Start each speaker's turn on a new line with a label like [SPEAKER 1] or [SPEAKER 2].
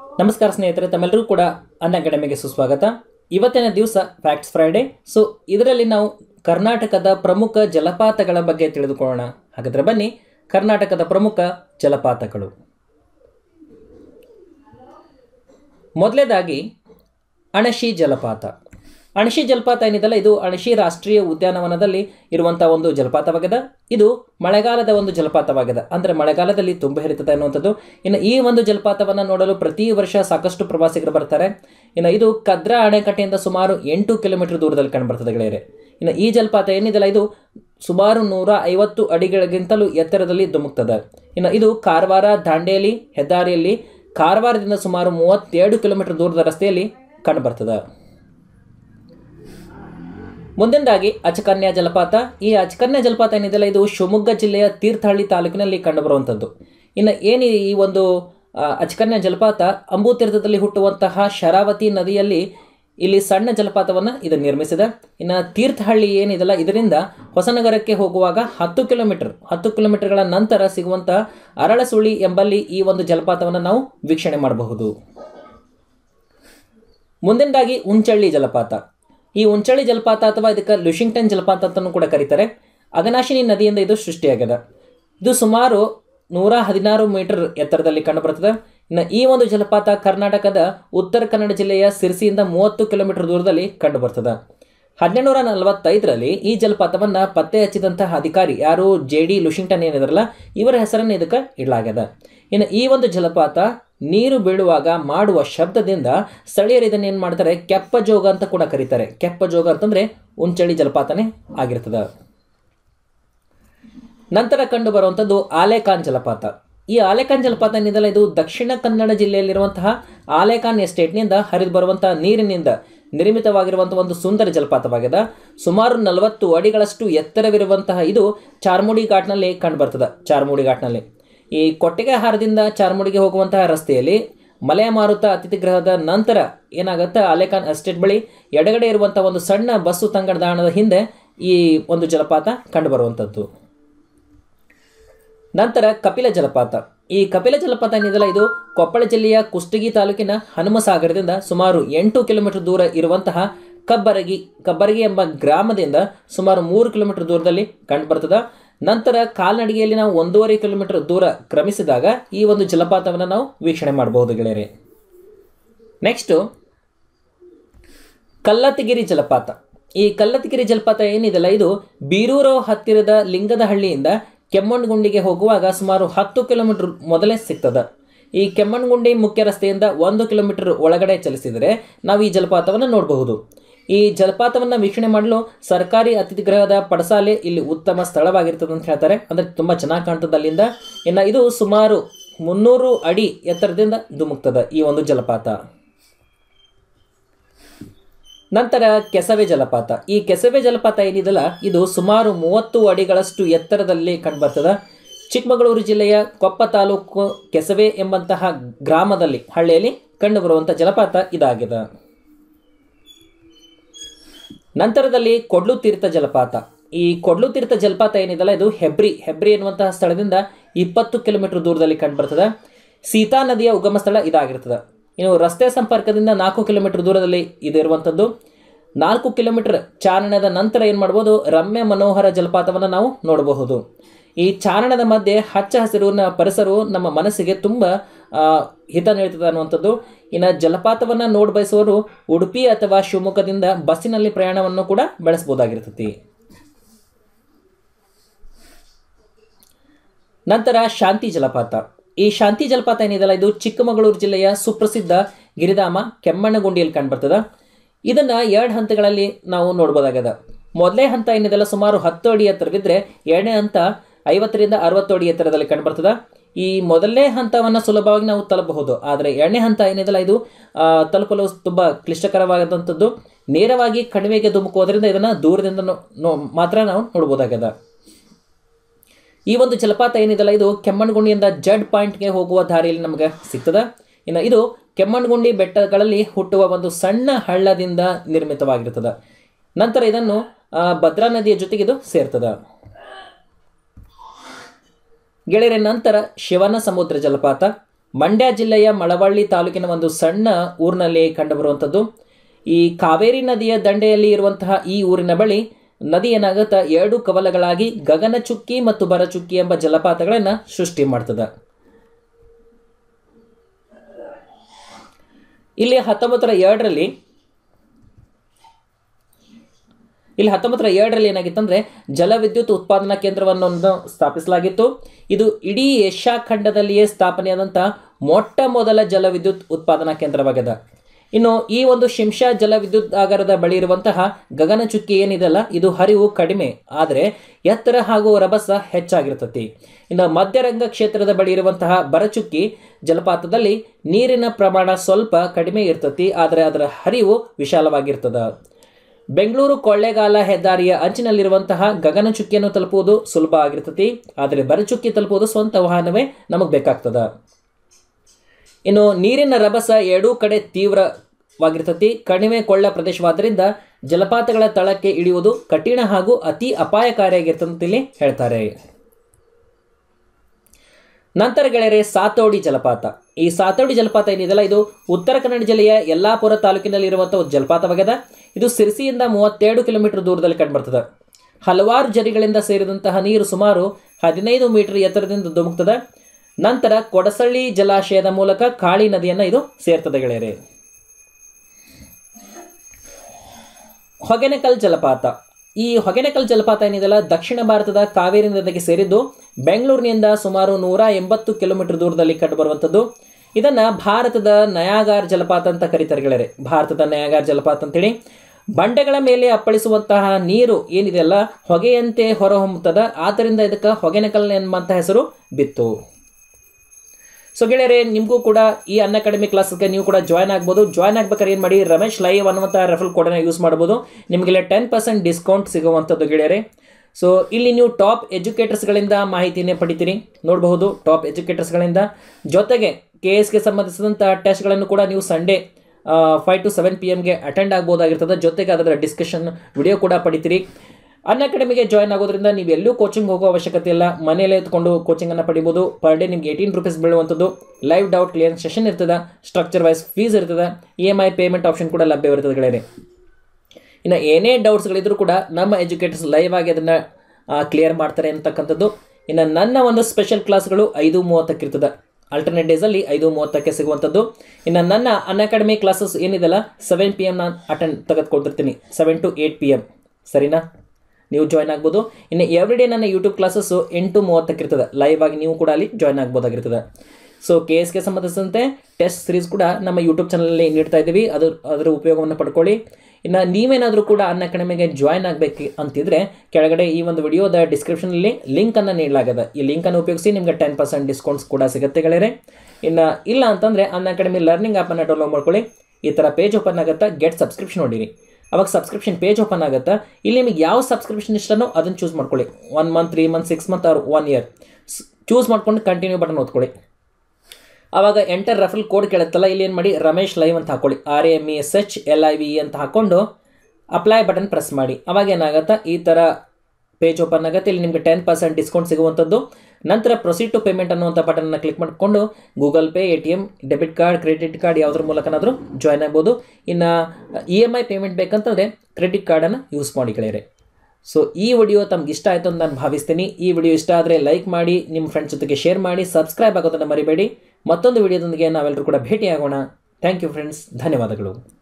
[SPEAKER 1] ನಮಸ್ಕಾರ ಸ್ನೇಹಿತರೆ ತಮ್ಮೆಲ್ಲರೂ ಕೂಡ ಅನ್ ಅಕಾಡೆಮಿಗೆ ಸುಸ್ವಾಗತ. ಇವತ್ತಿನ ದಿವಸ ಫ್ಯಾಕ್ಟ್ಸ್ ಫ್ರೈಡೆ ಸೊ ಇದರಲ್ಲಿ ನಾವು ಕರ್ನಾಟಕದ ಪ್ರಮುಖ ಜಲಪಾತಗಳ ಬಗ್ಗೆ ತಿಳಿದುಕೊಳ್ಳೋಣ. ಹಾಗಾದ್ರೆ ಬನ್ನಿ, ಕರ್ನಾಟಕದ ಪ್ರಮುಖ ಜಲಪಾತಗಳು. ಮೊದಲೇದಾಗಿ ಅಣಶಿ ಜಲಪಾತ. ಅಣಶಿ ಜಲಪಾತ ಏನಿದೆಲ್ಲ ಇದು ಅಣಶಿ ರಾಷ್ಟ್ರೀಯ ಉದ್ಯಾನವನದಲ್ಲಿ ಇರುವಂಥ ಒಂದು ಜಲಪಾತವಾಗಿದೆ. ಇದು ಮಳೆಗಾಲದ ಒಂದು ಜಲಪಾತವಾಗಿದೆ. ಅಂದರೆ ಮಳೆಗಾಲದಲ್ಲಿ ತುಂಬ ಹರಿತದೆ ಅನ್ನುವಂಥದ್ದು. ಇನ್ನು ಈ ಒಂದು ಜಲಪಾತವನ್ನು ನೋಡಲು ಪ್ರತಿ ವರ್ಷ ಸಾಕಷ್ಟು ಪ್ರವಾಸಿಗರು ಬರ್ತಾರೆ. ಇನ್ನು ಇದು ಕದ್ರಾ ಅಣೆಕಟ್ಟೆಯಿಂದ ಸುಮಾರು ಎಂಟು ಕಿಲೋಮೀಟರ್ ದೂರದಲ್ಲಿ ಕಂಡುಬರ್ತದೆ ಗೆಳೆಯರೆ. ಇನ್ನು ಈ ಜಲಪಾತ ಏನಿದೆಲ್ಲ ಇದು ಸುಮಾರು ನೂರ ಐವತ್ತು ಅಡಿಗಳಿಗಿಂತಲೂ ಎತ್ತರದಲ್ಲಿ ಧುಮುಕ್ತದೆ. ಇನ್ನು ಇದು ಕಾರವಾರ, ದಾಂಡೇಲಿ, ಹೆದ್ದಾರಿಯಲ್ಲಿ ಕಾರವಾರದಿಂದ ಸುಮಾರು ಮೂವತ್ತೆರಡು ಕಿಲೋಮೀಟರ್ ದೂರದ ರಸ್ತೆಯಲ್ಲಿ ಕಂಡುಬರ್ತದೆ. ಮುಂದಿನದಾಗಿ ಅಚಕನ್ಯ ಜಲಪಾತ. ಈ ಅಚಕನ್ಯ ಜಲಪಾತ ಏನಿದೆಯಲ್ಲ, ಇದು ಶಿವಮೊಗ್ಗ ಜಿಲ್ಲೆಯ ತೀರ್ಥಹಳ್ಳಿ ತಾಲೂಕಿನಲ್ಲಿ ಕಂಡುಬರುವಂಥದ್ದು. ಇನ್ನು ಏನು ಈ ಒಂದು ಅಚಕನ್ಯಾ ಜಲಪಾತ? ಅಂಬುತೀರ್ಥದಲ್ಲಿ ಹುಟ್ಟುವಂತಹ ಶರಾವತಿ ನದಿಯಲ್ಲಿ ಇಲ್ಲಿ ಸಣ್ಣ ಜಲಪಾತವನ್ನು ಇದು ನಿರ್ಮಿಸಿದೆ. ಇನ್ನು ತೀರ್ಥಹಳ್ಳಿ ಏನಿದೆಲ್ಲ ಇದರಿಂದ ಹೊಸನಗರಕ್ಕೆ ಹೋಗುವಾಗ ಹತ್ತು ಕಿಲೋಮೀಟರ್, ಹತ್ತು ಕಿಲೋಮೀಟರ್ಗಳ ನಂತರ ಸಿಗುವಂತಹ ಅರಳಸುಳಿ ಎಂಬಲ್ಲಿ ಈ ಒಂದು ಜಲಪಾತವನ್ನು ನಾವು ವೀಕ್ಷಣೆ ಮಾಡಬಹುದು. ಮುಂದಿನದಾಗಿ ಉಂಚಳ್ಳಿ ಜಲಪಾತ. ಈ ಉಂಚಳಿ ಜಲಪಾತ ಅಥವಾ ಇದಕ್ಕೆ ಲುಷಿಂಗ್ಟನ್ ಜಲಪಾತ ಅಂತಲೂ ಕೂಡ ಕರೀತಾರೆ. ಅಗನಾಶಿನಿ ನದಿಯಿಂದ ಇದು ಸೃಷ್ಟಿಯಾಗಿದೆ ಇದು ಸುಮಾರು ನೂರ ಹದಿನಾರು ಮೀಟರ್ ಎತ್ತರದಲ್ಲಿ ಕಂಡುಬರುತ್ತದೆ ಇನ್ನು ಈ ಒಂದು ಜಲಪಾತ ಕರ್ನಾಟಕದ ಉತ್ತರ ಕನ್ನಡ ಜಿಲ್ಲೆಯ ಸಿರ್ಸಿಯಿಂದ ಮೂವತ್ತು ಕಿಲೋಮೀಟರ್ ದೂರದಲ್ಲಿ ಕಂಡುಬರ್ತದೆ ಹದಿನೆಂಟುನೂರ ನಲವತ್ತೈದರಲ್ಲಿ ಈ ಜಲಪಾತವನ್ನು ಪತ್ತೆ ಹಚ್ಚಿದಂತಹ ಅಧಿಕಾರಿ ಯಾರು? ಜೆ ಡಿ ಲುಷಿಂಗ್ಟನ್ ಏನಿದಾರಲ್ಲ, ಇವರ ಹೆಸರನ್ನು ಇದಕ್ಕೆ ಇಡಲಾಗಿದೆ ಇನ್ನು ಈ ಒಂದು ಜಲಪಾತ ನೀರು ಬೀಳುವಾಗ ಮಾಡುವ ಶಬ್ದದಿಂದ ಸ್ಥಳೀಯರು ಇದನ್ನು ಏನು ಮಾಡ್ತಾರೆ? ಕೆಪ್ಪ ಜೋಗ ಅಂತ ಕೂಡ ಕರೀತಾರೆ. ಕೆಪ್ಪ ಜೋಗ ಅಂತಂದರೆ ಉಂಚಳಿ ಜಲಪಾತನೇ ಆಗಿರ್ತದೆ. ನಂತರ ಕಂಡು ಬರುವಂಥದ್ದು ಆಲೇಕಾನ್ ಜಲಪಾತ. ಈ ಆಲೇಕಾನ್ ಜಲಪಾತ ಏನಿದೆಲ್ಲ ಇದು ದಕ್ಷಿಣ ಕನ್ನಡ ಜಿಲ್ಲೆಯಲ್ಲಿರುವಂತಹ ಆಲೇಕಾನ್ ಎಸ್ಟೇಟ್ನಿಂದ ಹರಿದು ಬರುವಂತಹ ನೀರಿನಿಂದ ನಿರ್ಮಿತವಾಗಿರುವಂಥ ಒಂದು ಸುಂದರ ಜಲಪಾತವಾಗಿದೆ ಸುಮಾರು ನಲವತ್ತು ಅಡಿಗಳಷ್ಟು ಎತ್ತರವಿರುವಂತಹ ಇದು ಚಾರ್ಮುಡಿ ಘಾಟ್ನಲ್ಲಿ ಕಂಡುಬರ್ತದೆ. ಚಾರ್ಮುಡಿ ಘಾಟ್ನಲ್ಲಿ. ಈ ಕೊಟ್ಟಿಗೆಹಾರದಿಂದ ಚಾರ್ಮುಡಿಗೆ ಹೋಗುವಂತಹ ರಸ್ತೆಯಲ್ಲಿ ಮಲೆಯ ಮಾರುತ ಅತಿಥಿ ಗೃಹದ ನಂತರ ಏನಾಗುತ್ತೆ? ಅಲೆಖಾನ್ ಎಸ್ಟೇಟ್ ಬಳಿ ಎಡಗಡೆ ಇರುವಂಥ ಒಂದು ಸಣ್ಣ ಬಸ್ಸು ತಂಗಡದಾಣದ ಹಿಂದೆ ಈ ಒಂದು ಜಲಪಾತ ಕಂಡುಬರುವಂಥದ್ದು ನಂತರ ಕಪಿಲ ಜಲಪಾತ. ಈ ಕಪಿಲ ಜಲಪಾತ ಏನಿದೆಯಲ್ಲ, ಇದು ಕೊಪ್ಪಳ ಜಿಲ್ಲೆಯ ಕುಷ್ಟಗಿ ತಾಲೂಕಿನ ಹನುಮಸಾಗರದಿಂದ ಸುಮಾರು ಎಂಟು ಕಿಲೋಮೀಟರ್ ದೂರ ಇರುವಂತಹ ಕಬ್ಬರಗಿ ಕಬ್ಬರಗಿ ಎಂಬ ಗ್ರಾಮದಿಂದ ಸುಮಾರು ಮೂರು ಕಿಲೋಮೀಟರ್ ದೂರದಲ್ಲಿ ಕಂಡುಬರ್ತದೆ ನಂತರ ಕಾಲ್ನಡಿಗೆಯಲ್ಲಿ ನಾವು ಒಂದೂವರೆ ಕಿಲೋಮೀಟರ್ ದೂರ ಕ್ರಮಿಸಿದಾಗ ಈ ಒಂದು ಜಲಪಾತವನ್ನು ನಾವು ವೀಕ್ಷಣೆ ಮಾಡಬಹುದು ಗೆಳೆಯರೆ. ನೆಕ್ಸ್ಟು ಕಲ್ಲತ್ತಿಗಿರಿ ಜಲಪಾತ. ಈ ಕಲ್ಲತ್ತಿಗಿರಿ ಜಲಪಾತ ಏನಿದೆಯಲ್ಲ, ಇದು ಬೀರೂರು ಹತ್ತಿರದ ಲಿಂಗದಹಳ್ಳಿಯಿಂದ ಕೆಮ್ಮಣ್ಣಗುಂಡಿಗೆ ಹೋಗುವಾಗ ಸುಮಾರು ಹತ್ತು ಕಿಲೋಮೀಟರ್ ಮೊದಲೇ ಸಿಗ್ತದೆ. ಈ ಕೆಮ್ಮಣ್ಣಗುಂಡಿ ಮುಖ್ಯ ರಸ್ತೆಯಿಂದ ಒಂದು ಕಿಲೋಮೀಟರ್ ಒಳಗಡೆ ಚಲಿಸಿದರೆ ನಾವು ಈ ಜಲಪಾತವನ್ನು ನೋಡಬಹುದು. ಈ ಜಲಪಾತವನ್ನು ವೀಕ್ಷಣೆ ಮಾಡಲು ಸರ್ಕಾರಿ ಅತಿಥಿ ಗೃಹದ ಪಡಸಾಲೆ ಇಲ್ಲಿ ಉತ್ತಮ ಸ್ಥಳವಾಗಿರ್ತದೆ ಅಂತ ಹೇಳ್ತಾರೆ. ಅಂದರೆ ತುಂಬ ಚೆನ್ನಾಗಿ ಕಾಣ್ತದೆ ಅಲ್ಲಿಂದ. ಇನ್ನು ಇದು ಸುಮಾರು ಮುನ್ನೂರು ಅಡಿ ಎತ್ತರದಿಂದ ಧುಮುಕ್ತದೆ ಈ ಒಂದು ಜಲಪಾತ. ನಂತರ ಕೆಸವೆ ಜಲಪಾತ. ಈ ಕೆಸವೆ ಜಲಪಾತ ಏನಿದೆಯಲ್ಲ, ಇದು ಸುಮಾರು ಮೂವತ್ತು ಅಡಿಗಳಷ್ಟು ಎತ್ತರದಲ್ಲಿ ಕಂಡುಬರ್ತದೆ. ಚಿಕ್ಕಮಗಳೂರು ಜಿಲ್ಲೆಯ ಕೊಪ್ಪ ತಾಲೂಕು ಕೆಸವೆ ಎಂಬಂತಹ ಗ್ರಾಮದಲ್ಲಿ, ಹಳ್ಳಿಯಲ್ಲಿ ಕಂಡುಬರುವಂಥ ಜಲಪಾತ ಇದಾಗಿದೆ. ನಂತರದಲ್ಲಿ ಕೊಡ್ಲು ತೀರ್ಥ ಜಲಪಾತ. ಈ ಕೊಡ್ಲು ತೀರ್ಥ ಜಲಪಾತ ಏನಿದೆಲ್ಲ ಇದು ಹೆಬ್ರಿ. ಹೆಬ್ರಿ ಎನ್ನುವಂತಹ ಸ್ಥಳದಿಂದ ಇಪ್ಪತ್ತು ಕಿಲೋಮೀಟರ್ ದೂರದಲ್ಲಿ ಕಂಡುಬರ್ತದೆ. ಸೀತಾ ನದಿಯ ಉಗಮ ಸ್ಥಳ ಇದಾಗಿರ್ತದೆ. ಇನ್ನು ರಸ್ತೆ ಸಂಪರ್ಕದಿಂದ ನಾಲ್ಕು ಕಿಲೋಮೀಟರ್ ದೂರದಲ್ಲಿ ಇದು ಇರುವಂಥದ್ದು ನಾಲ್ಕು ಕಿಲೋಮೀಟರ್ ಚಾರಣದ ನಂತರ ಏನು ಮಾಡ್ಬೋದು? ರಮ್ಯ ಮನೋಹರ ಜಲಪಾತವನ್ನು ನಾವು ನೋಡಬಹುದು. ಈ ಚಾರಣದ ಮಧ್ಯೆ ಹಚ್ಚ ಹಸಿರಿನ ಪರಿಸರವು ನಮ್ಮ ಮನಸ್ಸಿಗೆ ತುಂಬ ಹಿತ ನೀಡುತ್ತದೆ ಅನ್ನುವಂಥದ್ದು. ಇನ್ನು ಜಲಪಾತವನ್ನು ನೋಡಿ ಬಯಸುವವರು ಉಡುಪಿ ಅಥವಾ ಶಿವಮೊಗ್ಗದಿಂದ ಬಸ್ಸಿನಲ್ಲಿ ಪ್ರಯಾಣವನ್ನು ಕೂಡ ಬೆಳೆಸಬಹುದಾಗಿರ್ತತಿ. ನಂತರ ಶಾಂತಿ ಜಲಪಾತ. ಈ ಶಾಂತಿ ಜಲಪಾತ ಏನಿದೆಲ್ಲ ಇದು ಚಿಕ್ಕಮಗಳೂರು ಜಿಲ್ಲೆಯ ಸುಪ್ರಸಿದ್ಧ ಗಿರಿಧಾಮ ಕೆಮ್ಮಣ್ಣಗುಂಡಿಯಲ್ಲಿ ಕಂಡುಬರ್ತದ. ಇದನ್ನು ಎರಡು ಹಂತಗಳಲ್ಲಿ ನಾವು ನೋಡ್ಬೋದಾಗಿದೆ ಮೊದಲೇ ಹಂತ ಏನಿದೆಲ್ಲ ಸುಮಾರು ಹತ್ತು ಅಡಿ ಎತ್ತರವಿದ್ದರೆ ಎರಡನೇ ಹಂತ ಐವತ್ತರಿಂದ ಅರವತ್ತು ಅಡಿ ಎತ್ತರದಲ್ಲಿ ಕಂಡುಬರ್ತದೆ. ಈ ಮೊದಲನೇ ಹಂತವನ್ನು ಸುಲಭವಾಗಿ ನಾವು ತಲುಪಬಹುದು. ಆದರೆ ಎರಡನೇ ಹಂತ ಏನಿದೆಲ್ಲ ಇದು ತಲುಪಲು ತುಂಬ ಕ್ಲಿಷ್ಟಕರವಾದಂಥದ್ದು ನೇರವಾಗಿ ಕಣಿವೆಗೆ ಧುಮುಕುವುದರಿಂದ ಇದನ್ನು ದೂರದಿಂದ ಮಾತ್ರ ನಾವು ನೋಡ್ಬೋದಾಗ್ಯದ. ಈ ಒಂದು ಜಲಪಾತ ಏನಿದೆಲ್ಲ ಇದು ಕೆಮ್ಮಣ್ಣಗುಂಡಿಯಿಂದ ಜಡ್ ಪಾಯಿಂಟ್ಗೆ ಹೋಗುವ ದಾರಿಯಲ್ಲಿ ನಮಗೆ ಸಿಗ್ತದೆ. ಇನ್ನು ಇದು ಕೆಮ್ಮಣ್ಣಗುಂಡಿ ಬೆಟ್ಟಗಳಲ್ಲಿ ಹುಟ್ಟುವ ಒಂದು ಸಣ್ಣ ಹಳ್ಳದಿಂದ ನಿರ್ಮಿತವಾಗಿರ್ತದೆ. ನಂತರ ಇದನ್ನು ಭದ್ರಾ ನದಿಯ ಜೊತೆಗೆ ಇದು ಸೇರ್ತದೆ. ಗೆಳೆಯರ, ನಂತರ ಶಿವನ ಸಮುದ್ರ ಜಲಪಾತ. ಮಂಡ್ಯ ಜಿಲ್ಲೆಯ ಮಳವಳ್ಳಿ ತಾಲೂಕಿನ ಒಂದು ಸಣ್ಣ ಊರಿನಲ್ಲಿ ಕಂಡುಬರುವಂಥದ್ದು. ಈ ಕಾವೇರಿ ನದಿಯ ದಂಡೆಯಲ್ಲಿ ಇರುವಂತಹ ಈ ಊರಿನ ಬಳಿ ನದಿ ಏನಾಗುತ್ತೆ ಎರಡು ಕವಲಗಳಾಗಿ ಗಗನಚುಕ್ಕಿ ಮತ್ತು ಬರಚುಕ್ಕಿ ಎಂಬ ಜಲಪಾತಗಳನ್ನು ಸೃಷ್ಟಿ ಮಾಡ್ತದೆ. ಇಲ್ಲಿ ಹತ್ತೊಂಬತ್ತರ ಎರಡರಲ್ಲಿ ಇಲ್ಲಿ ಹತ್ತೊಂಬತ್ತರ ಏಳರಲ್ಲಿ ಜಲ ಜಲವಿದ್ಯುತ್ ಉತ್ಪಾದನಾ ಕೇಂದ್ರವನ್ನು ಸ್ಥಾಪಿಸಲಾಗಿತ್ತು. ಇದು ಇಡೀ ಏಷ್ಯಾ ಖಂಡದಲ್ಲಿಯೇ ಸ್ಥಾಪನೆಯಾದಂಥ ಮೊಟ್ಟ ಮೊದಲ ಜಲವಿದ್ಯುತ್ ಉತ್ಪಾದನಾ ಕೇಂದ್ರವಾಗಿದೆ ಇನ್ನು ಈ ಒಂದು ಶಿಂಷಾ ಜಲವಿದ್ಯುತ್ ಆಗರದ ಬಳಿ ಇರುವಂತಹ ಗಗನಚುಕ್ಕಿ ಏನಿದೆಲ್ಲ ಇದು ಹರಿವು ಕಡಿಮೆ ಆದರೆ ಎತ್ತರ ಹಾಗೂ ರಭಸ ಹೆಚ್ಚಾಗಿರ್ತತಿ. ಇನ್ನು ಮಧ್ಯರಂಗ ಕ್ಷೇತ್ರದ ಬಳಿ ಇರುವಂತಹ ಬರಚುಕ್ಕಿ ಜಲಪಾತದಲ್ಲಿ ನೀರಿನ ಪ್ರಮಾಣ ಸ್ವಲ್ಪ ಕಡಿಮೆ ಇರ್ತತಿ, ಆದರೆ ಅದರ ಹರಿವು ವಿಶಾಲವಾಗಿರ್ತದ. ಬೆಂಗಳೂರು ಕೊಳ್ಳೇಗಾಲ ಹೆದ್ದಾರಿಯ ಅಂಚಿನಲ್ಲಿರುವಂತಹ ಗಗನಚುಕ್ಕಿಯನ್ನು ತಲುಪುವುದು ಸುಲಭ ಆಗಿರ್ತತಿ. ಆದರೆ ಬರಚುಕ್ಕಿ ತಲುಪುವುದು ಸ್ವಂತ ವಾಹನವೇ ನಮಗೆ ಬೇಕಾಗ್ತದ. ಇನ್ನು ನೀರಿನ ರಭಸ ಎರಡೂ ಕಡೆ ತೀವ್ರವಾಗಿರ್ತತಿ. ಕಣಿವೆ ಕೊಳ್ಳ ಪ್ರದೇಶವಾದ್ದರಿಂದ ಜಲಪಾತಗಳ ತಳಕ್ಕೆ ಇಳಿಯುವುದು ಕಠಿಣ ಹಾಗೂ ಅತಿ ಅಪಾಯಕಾರಿಯಾಗಿರ್ತಂತ ಇಲ್ಲಿ ಹೇಳ್ತಾರೆ. ನಂತರ ಗೆಳೆಯರೆ, ಸಾತೋಡಿ ಜಲಪಾತ. ಈ ಸಾತೋಡಿ ಜಲಪಾತ ಏನಿದೆಯಲ್ಲ, ಇದು ಉತ್ತರ ಕನ್ನಡ ಜಿಲ್ಲೆಯ ಯಲ್ಲಾಪುರ ತಾಲೂಕಿನಲ್ಲಿರುವಂಥ ಒಂದು ಜಲಪಾತವಾಗಿದೆ ಇದು ಸಿರ್ಸಿಯಿಂದ ಮೂವತ್ತೆರಡು ಕಿಲೋಮೀಟರ್ ದೂರದಲ್ಲಿ ಕಂಡುಬರ್ತದೆ. ಹಲವಾರು ಜರಿಗಳಿಂದ ಸೇರಿದಂತಹ ನೀರು ಸುಮಾರು ಹದಿನೈದು ಮೀಟರ್ ಎತ್ತರದಿಂದ ಧುಮುಕ್ತದೆ. ನಂತರ ಕೊಡಸಳ್ಳಿ ಜಲಾಶಯದ ಮೂಲಕ ಕಾಳಿ ನದಿಯನ್ನು ಇದು ಸೇರ್ತದೆ ಗೆಳೆಯರೆ. ಹೊಗೆನಕಲ್ ಜಲಪಾತ. ಈ ಹೊಗೆನಕಲ್ ಜಲಪಾತ ಏನಿದೆಲ್ಲ ದಕ್ಷಿಣ ಭಾರತದ ಕಾವೇರಿ ನದಿಗೆ ಸೇರಿದ್ದು ಬೆಂಗಳೂರಿನಿಂದ ಸುಮಾರು ನೂರ ಎಂಬತ್ತು ಕಿಲೋಮೀಟರ್ ದೂರದಲ್ಲಿ ಕಂಡುಬರುವಂಥದ್ದು. ಇದನ್ನು ಭಾರತದ ನಯಾಗಾರ್ ಜಲಪಾತ ಅಂತ ಕರೀತಾರೆ ಗೆಳೆಯರೆ. ಭಾರತದ ನಯಾಗಾರ್ ಜಲಪಾತ ಅಂತೇಳಿ. ಬಂಡೆಗಳ ಮೇಲೆ ಅಪ್ಪಳಿಸುವಂತಹ ನೀರು ಏನಿದೆಯಲ್ಲ ಹೊಗೆಯಂತೆ ಹೊರಹೊಮ್ಮುತ್ತದೆ, ಆದ್ದರಿಂದ ಇದಕ್ಕೆ ಹೊಗೆನಕಲ್ ಎಂಬಂತ ಹೆಸರು ಬಿತ್ತು. ಸೊ ಗೆಳೆಯರೆ, ನಿಮಗೂ ಕೂಡ ಈ ಅನ್ ಅಕಾಡೆಮಿ ಕ್ಲಾಸ್ಗೆ ನೀವು ಕೂಡ ಜಾಯ್ನ್ ಆಗ್ಬೋದು. ಜಾಯ್ನ್ ಆಗ್ಬೇಕಾದ್ರೆ ಏನು ಮಾಡಿ, ರಮೇಶ್ ಲೈವ್ ಅನ್ನುವಂಥ ರೆಫಲ್ ಕೋಡನ್ನು ಯೂಸ್ ಮಾಡ್ಬೋದು. ನಿಮಗೆಲ್ಲ ಟೆನ್ ಪರ್ಸೆಂಟ್ ಡಿಸ್ಕೌಂಟ್ ಸಿಗುವಂಥದ್ದು ಗೆಳೆಯರೆ. ಸೊ ಇಲ್ಲಿ ನೀವು ಟಾಪ್ ಎಜುಕೇಟರ್ಸ್ಗಳಿಂದ ಮಾಹಿತಿನೇ ಪಡಿತೀರಿ. ನೋಡಬಹುದು ಟಾಪ್ ಎಜುಕೇಟರ್ಸ್ಗಳಿಂದ ಜೊತೆಗೆ ಕೆ ಎಸ್ಗೆ ಸಂಬಂಧಿಸಿದಂಥ ಟೆಸ್ಟ್ಗಳನ್ನು ಕೂಡ ನೀವು Sunday five to seven P ಎಮ್ಗೆ attend ಆಗ್ಬೋದಾಗಿರ್ತದೆ. ಜೊತೆಗೆ ಅದರ ಡಿಸ್ಕಷನ್ ವಿಡಿಯೋ ಕೂಡ ಪಡಿತೀರಿ. ಅನ್ ಅಕಾಡೆಮಿಗೆ ಜಾಯ್ನ್ ಆಗೋದ್ರಿಂದ ನೀವು ಎಲ್ಲೂ ಕೋಚಿಂಗ್ ಹೋಗೋ ಅವಶ್ಯಕತೆ ಇಲ್ಲ. ಮನೆಯಲ್ಲೇ ಎತ್ಕೊಂಡು ಕೋಚಿಂಗನ್ನು ಪಡಿಬೋದು. ಪರ್ ಡೇ ನಿಮ್ಗೆ ಏಯ್ಟೀನ್ ರುಪೀಸ್ ಬೀಳುವಂಥದ್ದು. ಲೈವ್ ಡೌಟ್ ಕ್ಲಿಯರ್ ಸೆಷನ್ ಇರ್ತದೆ. ಸ್ಟ್ರಕ್ಚರ್ ವೈಸ್ ಫೀಸ್ ಇರ್ತದೆ. E M I payment option ಕೂಡ ಲಭ್ಯವಿರ್ತದೆ ಗೆಳೆಯರೆ. ಇನ್ನು ಏನೇ ಡೌಟ್ಸ್ಗಳಿದ್ರೂ ಕೂಡ ನಮ್ಮ ಎಜುಕೇಟರ್ಸ್ ಲೈವ್ ಆಗಿ ಅದನ್ನು ಕ್ಲಿಯರ್ ಮಾಡ್ತಾರೆ ಅಂತಕ್ಕಂಥದ್ದು. ಇನ್ನು ನನ್ನ ಒಂದು ಸ್ಪೆಷಲ್ ಕ್ಲಾಸ್ಗಳು ಐದು ಮೂವತ್ತಕ್ಕಿರ್ತದೆ. ಆಲ್ಟರ್ನೇಟ್ ಡೇಸಲ್ಲಿ ಐದು ಮೂವತ್ತಕ್ಕೆ ಸಿಗುವಂಥದ್ದು. ಇನ್ನು ನನ್ನ ಅಕಾಡೆಮಿ ಕ್ಲಾಸಸ್ ಏನಿದೆಲ್ಲ ಸೆವೆನ್ ಪಿ ಎಂ ನಾನು attend ತೆಗೆದುಕೊಳ್ತಿರ್ತೀನಿ. Seven to eight P M ಸರಿನಾ? ನೀವು ಜಾಯ್ನ್ ಆಗ್ಬೋದು. ಇನ್ನು ಎವ್ರಿ ಡೇ ನನ್ನ ಯೂಟ್ಯೂಬ್ ಕ್ಲಾಸಸ್ಸು ಎಂಟು ಮೂವತ್ತಕ್ಕಿರ್ತದೆ ಲೈವ್ ಆಗಿ ನೀವು ಕೂಡ ಅಲ್ಲಿ ಜಾಯ್ನ್ ಆಗ್ಬೋದಾಗಿರ್ತದೆ. ಸೊ ಕೆ ಎಸ್ಗೆ ಸಂಬಂಧಿಸಿದಂತೆ ಟೆಸ್ಟ್ ಸೀರೀಸ್ ಕೂಡ ನಮ್ಮ ಯೂಟ್ಯೂಬ್ ಚಾನಲಲ್ಲಿ ನೀಡ್ತಾ ಇದ್ದೀವಿ. ಅದು, ಅದರ ಉಪಯೋಗವನ್ನು ಪಡ್ಕೊಳ್ಳಿ. ಇನ್ನು ನೀವೇನಾದರೂ ಕೂಡ ಅನ್ ಅಕಾಡೆಮಿಗೆ ಜಾಯ್ನ್ ಆಗಬೇಕು ಅಂತಿದ್ರೆ ಕೆಳಗಡೆ ಈ ಒಂದು ವಿಡಿಯೋದ ಡಿಸ್ಕ್ರಿಪ್ಷನಲ್ಲಿ ಲಿಂಕನ್ನು ನೀಡಲಾಗಿದೆ. ಈ ಲಿಂಕನ್ನು ಉಪಯೋಗಿಸಿ ನಿಮಗೆ ಟೆನ್ ಪರ್ಸೆಂಟ್ ಡಿಸ್ಕೌಂಟ್ಸ್ ಕೂಡ ಸಿಗುತ್ತೆ ಗೆಳೆಯರೆ. ಇನ್ನು ಇಲ್ಲ ಅಂತಂದರೆ ಅನ್ ಅಕಾಡೆಮಿ ಲರ್ನಿಂಗ್ ಆ್ಯಪನ್ನು ಡೌನ್ಲೋಡ್ ಮಾಡ್ಕೊಳ್ಳಿ. ಈ ಥರ ಪೇಜ್ ಓಪನ್ ಆಗುತ್ತಾ ಗೆಟ್ ಸಬ್ಸ್ಕ್ರಿಪ್ಷನ್ ನೋಡಿರಿ. ಅವಾಗ ಸಬ್ಸ್ಕ್ರಿಪ್ಷನ್ ಪೇಜ್ ಓಪನ್ ಆಗುತ್ತೆ ಇಲ್ಲಿ ನಿಮಗೆ ಯಾವ ಸಬ್ಸ್ಕ್ರಿಪ್ಷನ್ ಇಷ್ಟನೋ ಅದನ್ನು ಚೂಸ್ ಮಾಡ್ಕೊಳ್ಳಿ. One month three month six month or one year choose ಮಾಡ್ಕೊಂಡು ಕಂಟಿನ್ಯೂ ಬಟನ್ ಓದ್ಕೊಳ್ಳಿ ಆವಾಗ ಎಂಟರ್ ರೆಫರಲ್ ಕೋಡ್ ಕೇಳುತ್ತಲ್ಲ ಇಲ್ಲಿ ಏನು ಮಾಡಿ ರಮೇಶ್ ಲೈವ್ ಅಂತ ಹಾಕೊಳ್ಳಿ. R M E S H L I V ಅಂತ ಹಾಕ್ಕೊಂಡು ಅಪ್ಲೈ ಬಟನ್ ಪ್ರೆಸ್ ಮಾಡಿ. ಅವಾಗ ಏನಾಗುತ್ತೆ? ಈ ಥರ ಪೇಜ್ ಓಪನ್ ಆಗುತ್ತೆ. ಇಲ್ಲಿ ನಿಮಗೆ ಟೆನ್ ಪರ್ಸೆಂಟ್ ಡಿಸ್ಕೌಂಟ್ ಸಿಗುವಂಥದ್ದು. ನಂತರ ಪ್ರೊಸೀಡ್ ಟು ಪೇಮೆಂಟ್ ಅನ್ನುವಂಥ ಬಟನ್ನ ಕ್ಲಿಕ್ ಮಾಡಿಕೊಂಡು Google pay A T M debit card credit card ಯಾವುದ್ರ ಮೂಲಕನಾದರೂ ಜಾಯ್ನ್ ಆಗ್ಬೋದು. ಇನ್ನು ಇ ಎಂ ಐ ಪೇಮೆಂಟ್ ಬೇಕಂತಂದರೆ ಕ್ರೆಡಿಟ್ ಕಾರ್ಡನ್ನು ಯೂಸ್ ಮಾಡಿ ಗೆಳೆಯರೆ. ಸೊ ಈ ವಿಡಿಯೋ ತಮ್ಗೆ ಇಷ್ಟ ಆಯಿತು ಅಂತ ನಾನು ಭಾವಿಸ್ತೀನಿ. ಈ ವಿಡಿಯೋ ಇಷ್ಟ ಆದರೆ ಲೈಕ್ ಮಾಡಿ ನಿಮ್ಮ ಫ್ರೆಂಡ್ಸ್ ಜೊತೆಗೆ ಶೇರ್ ಮಾಡಿ ಸಬ್ಸ್ಕ್ರೈಬ್ ಆಗೋದನ್ನು ಮರಿಬೇಡಿ. ಮತ್ತೊಂದು ವಿಡಿಯೋದೊಂದಿಗೆ ನಾವೆಲ್ಲರೂ ಕೂಡ ಭೇಟಿಯಾಗೋಣ. ಥ್ಯಾಂಕ್ ಯು ಫ್ರೆಂಡ್ಸ್ ಧನ್ಯವಾದಗಳು.